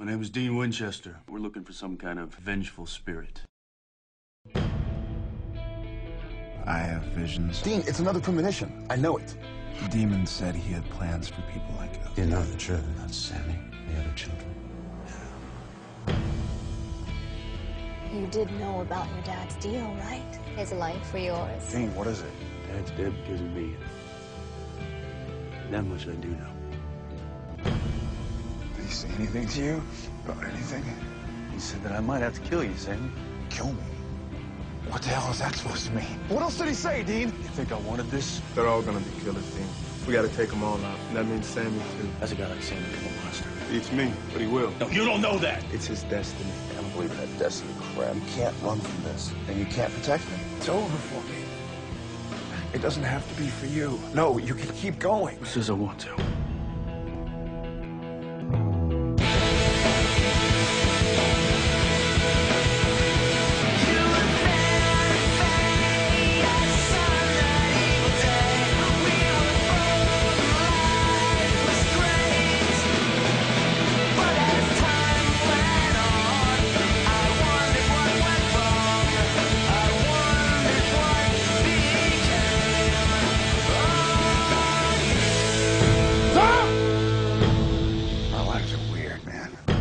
My name is Dean Winchester. We're looking for some kind of vengeful spirit. I have visions. Dean, it's another premonition. I know it. The demon said he had plans for people like us. You know the truth about Sammy, the other children. You did know about your dad's deal, right? His life for yours. Dean, what is it? Dad's dead because of me. That much I do know. Did he say anything to you about anything? He said that I might have to kill you, Sam. Kill me? What the hell is that supposed to mean? What else did he say, Dean? You think I wanted this? They're all gonna be killers, Dean. We gotta take them all out. And that means Sammy, too. How's a guy like Sammy become a monster? It's me, but he will. No, you don't know that! It's his destiny. I don't believe in that destiny crap. You can't run from this, and you can't protect me. It's over for me. It doesn't have to be for you. No, you can keep going. Who says I want to? weird, man.